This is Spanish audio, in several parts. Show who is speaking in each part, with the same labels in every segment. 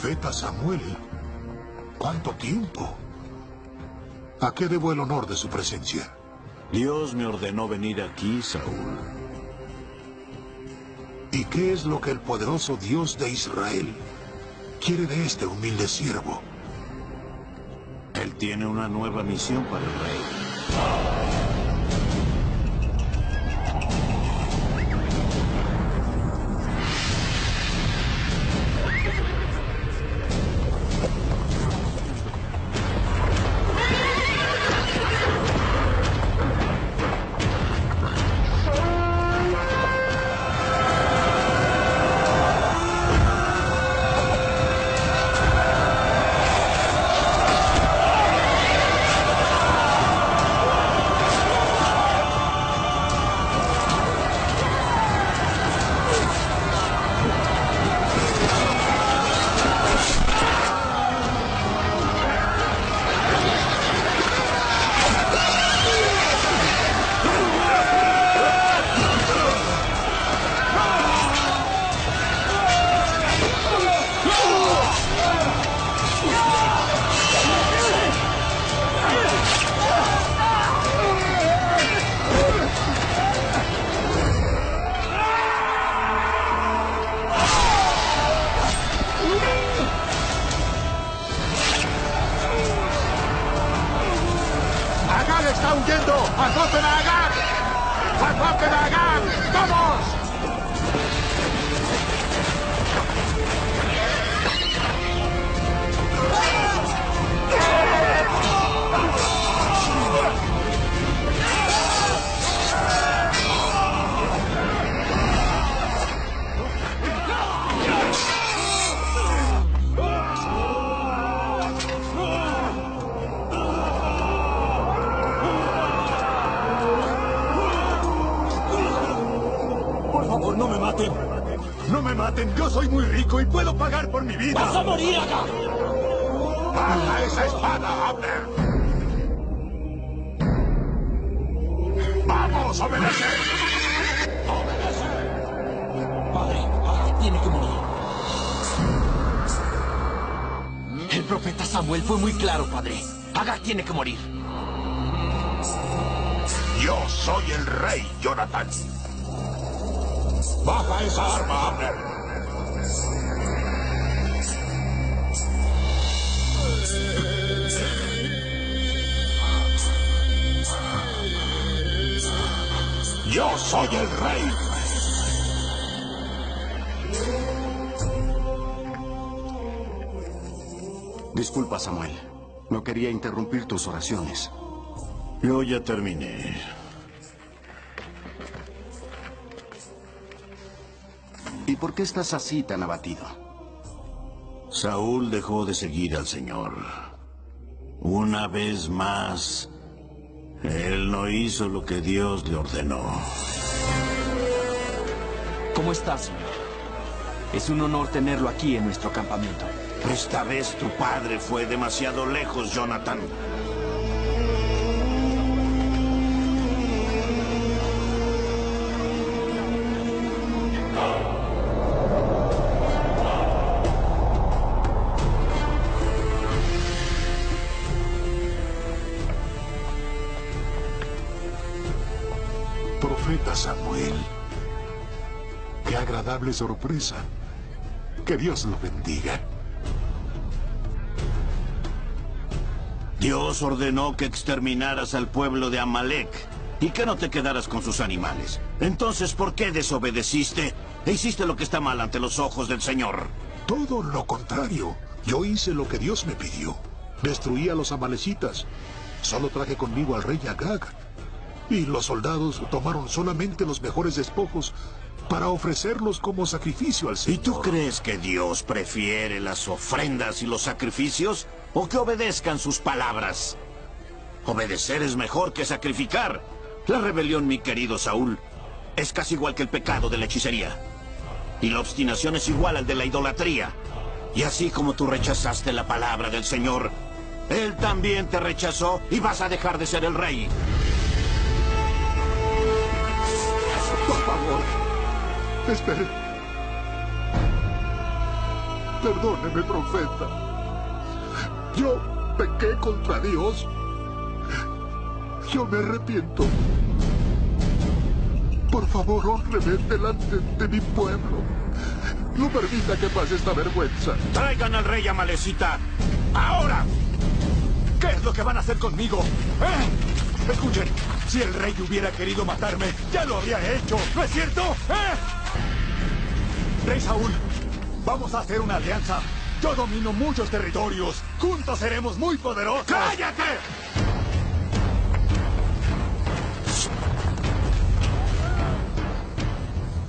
Speaker 1: Profeta Samuel. ¿Cuánto tiempo? ¿A qué debo el honor de su presencia?
Speaker 2: Dios me ordenó venir aquí, Saúl.
Speaker 1: ¿Y qué es lo que el poderoso Dios de Israel quiere de este humilde siervo?
Speaker 2: Él tiene una nueva misión para el rey.
Speaker 3: ¡Agag está huyendo! ¡Acoten a Agag! ¡Acoten a Agag! ¡Vamos!
Speaker 4: Maten!
Speaker 3: ¡Yo soy muy rico y puedo pagar por mi vida!
Speaker 4: ¡Vas a morir acá!
Speaker 3: ¡Baja esa espada, Abner! ¡Vamos, obedece!
Speaker 4: Padre, Agag tiene que morir. El profeta Samuel fue muy claro, padre. Agag tiene que morir.
Speaker 3: Yo soy el rey, Jonathan. Baja esa arma, Abner. Yo soy el rey.
Speaker 5: Disculpa, Samuel. No quería interrumpir tus oraciones.
Speaker 2: Yo ya terminé.
Speaker 5: Por qué estás así tan abatido?
Speaker 2: Saúl dejó de seguir al Señor. Una vez más, él no hizo lo que Dios le ordenó.
Speaker 4: ¿Cómo estás, señor? Es un honor tenerlo aquí en nuestro campamento.
Speaker 2: Esta vez tu padre fue demasiado lejos, Jonathan.
Speaker 1: Profeta Samuel. Qué agradable sorpresa. Que Dios lo bendiga.
Speaker 2: Dios ordenó que exterminaras al pueblo de Amalek y que no te quedaras con sus animales. Entonces, ¿por qué desobedeciste e hiciste lo que está mal ante los ojos del Señor?
Speaker 1: Todo lo contrario. Yo hice lo que Dios me pidió. Destruí a los amalecitas. Solo traje conmigo al rey Agag. Y los soldados tomaron solamente los mejores despojos para ofrecerlos como sacrificio al
Speaker 2: ¿Y
Speaker 1: Señor.
Speaker 2: tú crees que Dios prefiere las ofrendas y los sacrificios o que obedezcan sus palabras? Obedecer es mejor que sacrificar. La rebelión, mi querido Saúl, es casi igual que el pecado de la hechicería. Y la obstinación es igual al de la idolatría. Y así como tú rechazaste la palabra del Señor, Él también te rechazó y vas a dejar de ser el rey.
Speaker 1: Favor. Espere. Perdóneme, profeta. Yo pequé contra Dios. Yo me arrepiento. Por favor, honreme delante de mi pueblo. No permita que pase esta vergüenza.
Speaker 2: Traigan al rey Amalecita. ¡Ahora!
Speaker 3: ¿Qué es lo que van a hacer conmigo? ¿Eh? Escuchen, si el rey hubiera querido matarme, ya lo habría hecho, ¿no es cierto? ¿Eh? Rey Saúl, vamos a hacer una alianza. Yo domino muchos territorios. Juntos seremos muy poderosos.
Speaker 2: ¡Cállate!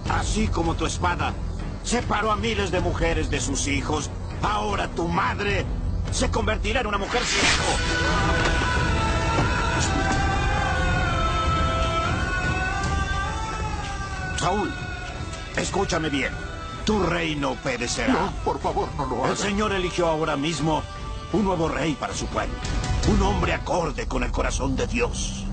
Speaker 2: Así como tu espada separó a miles de mujeres de sus hijos, ahora tu madre se convertirá en una mujer ciego. Saúl, escúchame bien. Tu reino perecerá.
Speaker 1: No, por favor, no lo haga.
Speaker 2: El Señor eligió ahora mismo un nuevo rey para su pueblo. Un hombre acorde con el corazón de Dios.